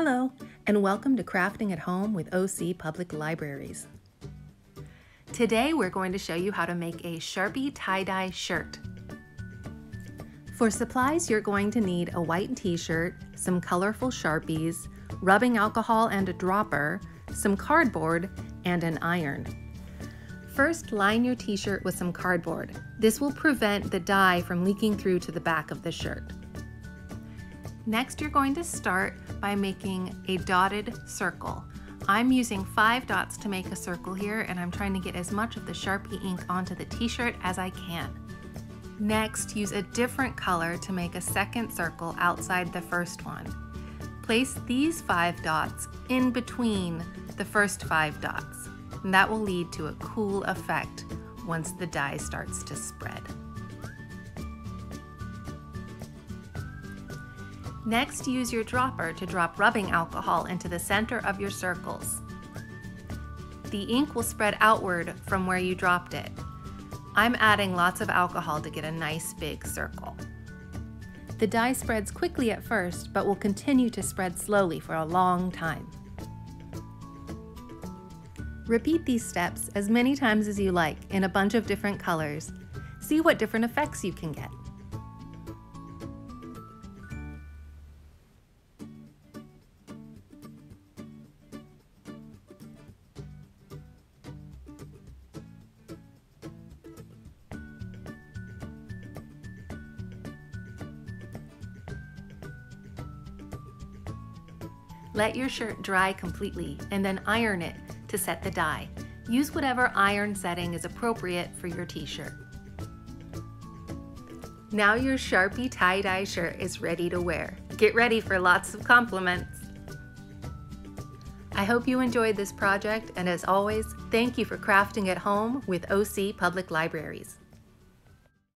Hello, and welcome to Crafting at Home with OC Public Libraries. Today we're going to show you how to make a Sharpie tie-dye shirt. For supplies, you're going to need a white t-shirt, some colorful Sharpies, rubbing alcohol and a dropper, some cardboard, and an iron. First, line your t-shirt with some cardboard. This will prevent the dye from leaking through to the back of the shirt. Next, you're going to start by making a dotted circle. I'm using five dots to make a circle here and I'm trying to get as much of the Sharpie ink onto the t-shirt as I can. Next, use a different color to make a second circle outside the first one. Place these five dots in between the first five dots. And that will lead to a cool effect once the dye starts to spread. Next, use your dropper to drop rubbing alcohol into the center of your circles. The ink will spread outward from where you dropped it. I'm adding lots of alcohol to get a nice big circle. The dye spreads quickly at first, but will continue to spread slowly for a long time. Repeat these steps as many times as you like in a bunch of different colors. See what different effects you can get. Let your shirt dry completely and then iron it to set the dye. Use whatever iron setting is appropriate for your t-shirt. Now your Sharpie tie-dye shirt is ready to wear. Get ready for lots of compliments. I hope you enjoyed this project and as always, thank you for crafting at home with OC Public Libraries.